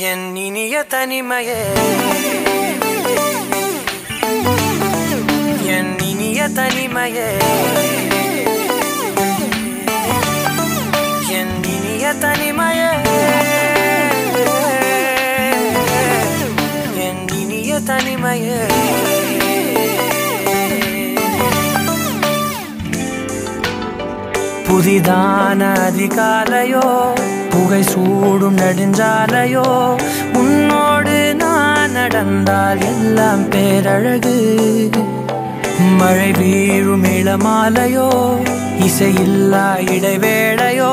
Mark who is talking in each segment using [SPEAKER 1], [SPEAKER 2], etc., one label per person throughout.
[SPEAKER 1] என் இனிய தனிமையே. என் இனிய தனிமையே. என் இனிய தனிமையே. என் இனிய தனிமையே. புதிதான அதிகாலையோ புகை சூடும் நெடுஞ்சாலையோ உன்னோடு நான் நடந்தால் எல்லாம் பேரழகு. மழை வீழும் இளமாலையோ இசையில்லா இடைவேளையோ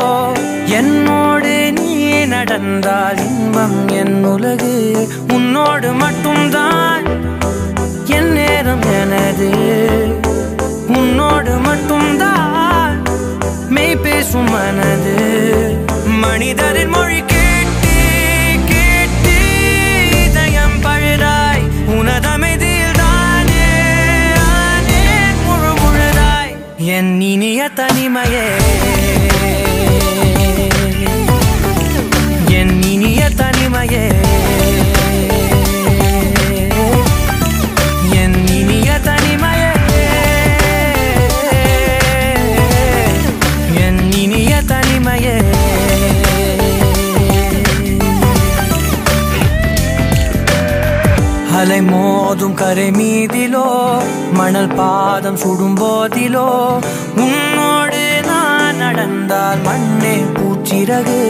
[SPEAKER 1] என்னோடு நீ நடந்தால் இன்பம் என் உலகு. உன்னோடு மட்டும்தான் என் நேரம் எனது. பேசும் மனது மனிதரின் மொழி கேட்டி கேட்டி இதயம் பழுதாய் உனதமைதியில் தானே முழு முழுதாய் என் இனிய தனிமையே. என் இனிய தனிமையே. மோதும் கரை மீதிலோ மணல் பாதம் சுடும் போதிலோ உன்னோடு நான் நடந்தால் மண்ணே பூச்சிறகு.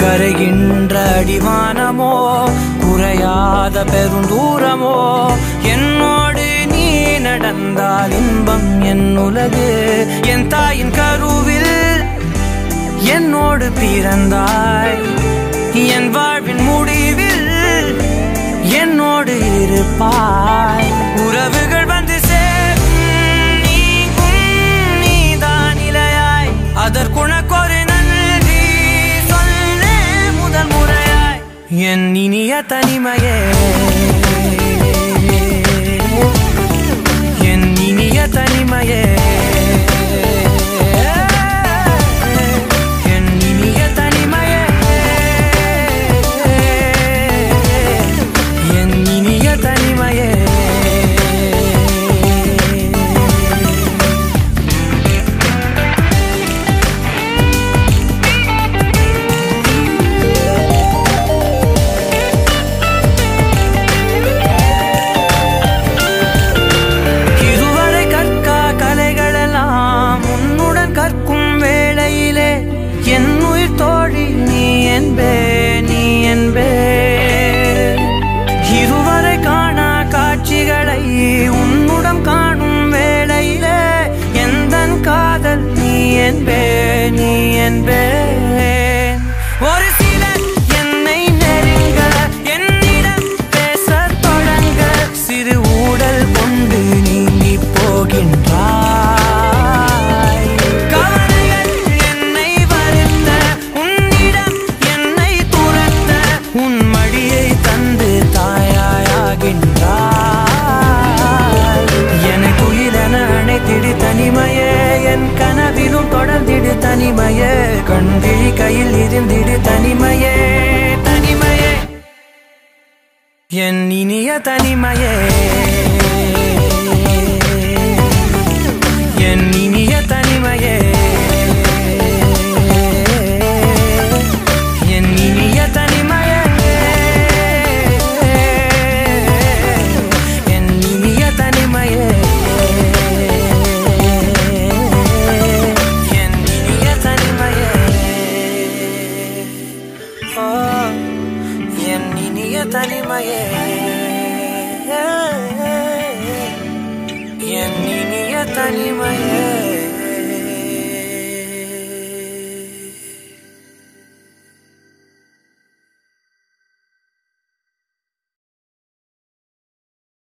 [SPEAKER 1] கரைகின்ற அடிவானமோ குறையாத பெருந்தூரமோ என்னோடு நீ நடந்தால் இன்பம் என் உலகு. என் தாயின் கருவில் என்னோடு பிறந்தாய். என் வாழ்வின் முடிவில் இருப்பாய். உறவுகள் வந்து சேரும். நீங்கும் நீதான் இலையாய். அதற்குணக்கொரு நன்றி சொல்ல முதல் முறையாய். என் இனிய தனிமையே. என் இனிய தனிமையே. in bed. என் இனிய தனிமையே என் இனிய தனிமையே